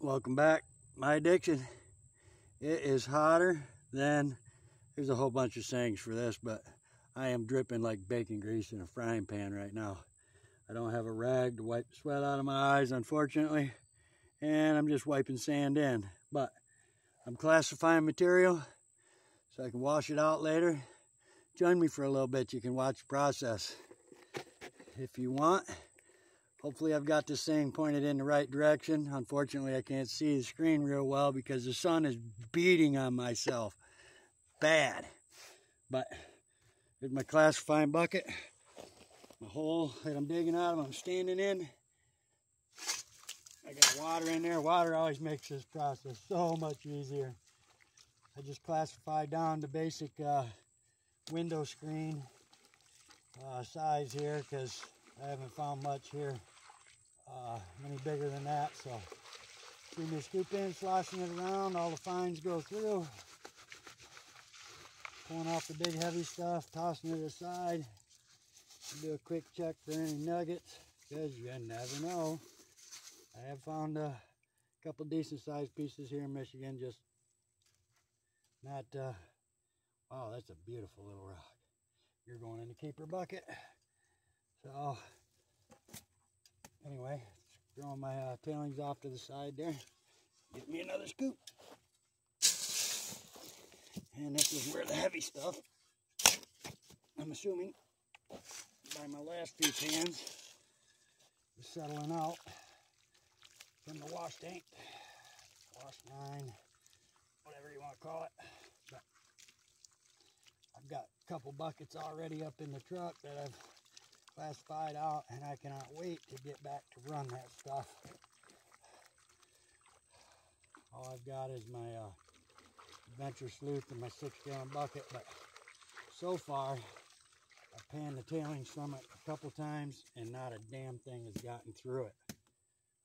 welcome back. My addiction. It is hotter than, there's a whole bunch of sayings for this, but I am dripping like bacon grease in a frying pan right now. I don't have a rag to wipe sweat out of my eyes, unfortunately, and I'm just wiping sand in. But I'm classifying material so I can wash it out later. Join me for a little bit. You can watch the process if you want. Hopefully I've got this thing pointed in the right direction. Unfortunately, I can't see the screen real well because the sun is beating on myself. Bad. But here's my classifying bucket. My hole that I'm digging out of, I'm standing in. I got water in there. Water always makes this process so much easier. I just classify down the basic uh, window screen uh, size here because I haven't found much here uh, any bigger than that. So see me scoop in, sloshing it around, all the fines go through. Pulling off the big heavy stuff, tossing it aside. Do a quick check for any nuggets because you never know. I have found a couple decent sized pieces here in Michigan, just not, uh, wow, that's a beautiful little rock. You're going in the keeper bucket. So anyway, throwing my uh, tailings off to the side there. Get me another scoop. And this is where the heavy stuff, I'm assuming, by my last few pans, is settling out from the wash tank, wash line, whatever you want to call it. But I've got a couple buckets already up in the truck that I've classified out and I cannot wait to get back to run that stuff. All I've got is my uh, Adventure Sluice and my six gallon bucket, but so far I've panned the tailings from it a couple times and not a damn thing has gotten through it.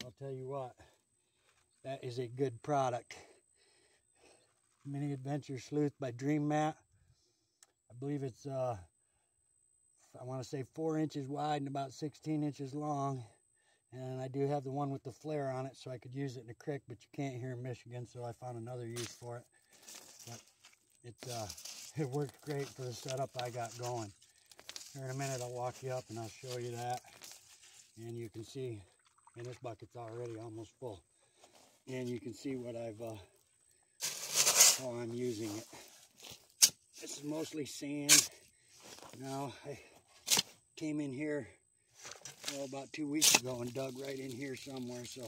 I'll tell you what, that is a good product. Mini Adventure Sluice by Dream Mat. I believe it's uh, I want to say four inches wide and about 16 inches long. And I do have the one with the flare on it, so I could use it in the creek, but you can't here in Michigan, so I found another use for it. But it, uh, it worked great for the setup I got going. Here in a minute, I'll walk you up and I'll show you that. And you can see, and this bucket's already almost full. And you can see what I've, uh, how I'm using it. This is mostly sand. Now, I came in here well, about two weeks ago and dug right in here somewhere, so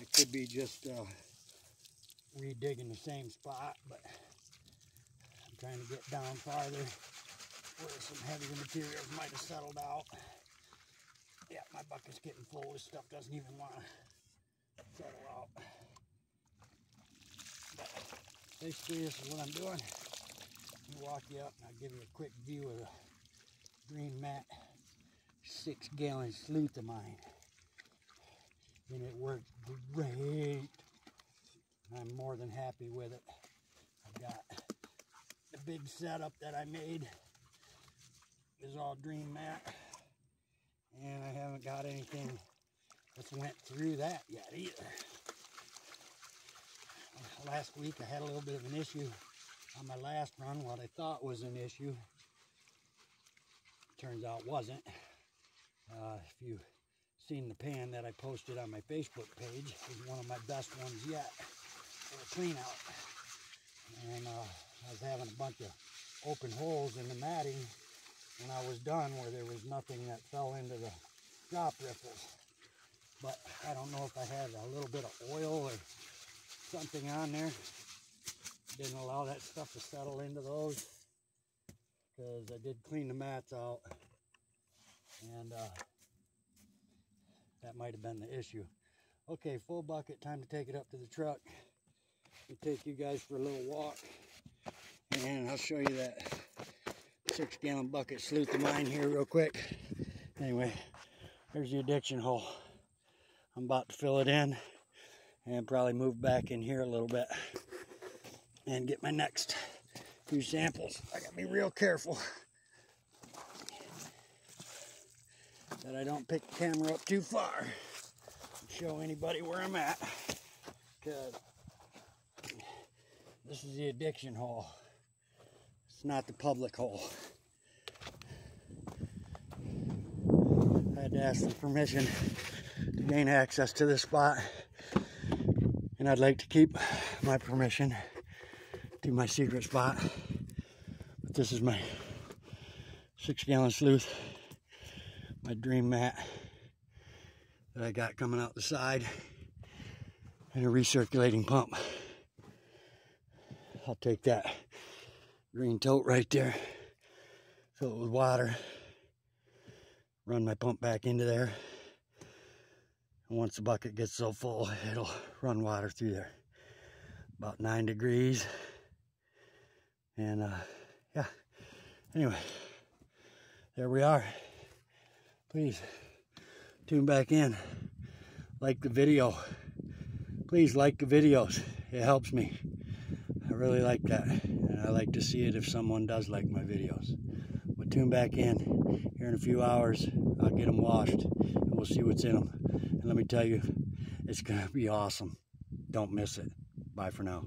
it could be just uh, redigging the same spot, but I'm trying to get down farther where some heavier materials might have settled out. Yeah, my bucket's getting full. This stuff doesn't even want to settle out. But basically, this is what I'm doing. Walk you up and I'll give you a quick view of the dream mat six gallon sluice of mine. And it worked great. I'm more than happy with it. I've got the big setup that I made is all dream mat. And I haven't got anything that's went through that yet either. Last week I had a little bit of an issue on my last run, what I thought was an issue turns out wasn't. Uh, if you've seen the pan that I posted on my Facebook page, is one of my best ones yet for a clean out. And uh, I was having a bunch of open holes in the matting when I was done where there was nothing that fell into the drop riffles. But I don't know if I had a little bit of oil or something on there. Didn't allow that stuff to settle into those because I did clean the mats out and uh, that might have been the issue. Okay, full bucket, time to take it up to the truck and take you guys for a little walk and I'll show you that six gallon bucket sluice of mine here real quick. Anyway, there's the addiction hole. I'm about to fill it in and probably move back in here a little bit and get my next few samples. I gotta be real careful that I don't pick the camera up too far show anybody where I'm at. Because this is the addiction hole. It's not the public hole. I had to ask for permission to gain access to this spot. And I'd like to keep my permission to my secret spot. But this is my six gallon sluice, my dream mat that I got coming out the side, and a recirculating pump. I'll take that green tote right there, fill it with water, run my pump back into there. And once the bucket gets so full, it'll run water through there. About nine degrees. And uh, yeah, anyway, there we are. Please tune back in, like the video. Please like the videos. It helps me. I really like that. And I like to see it if someone does like my videos. But tune back in. Here in a few hours, I'll get them washed and we'll see what's in them. And let me tell you, it's going to be awesome. Don't miss it. Bye for now.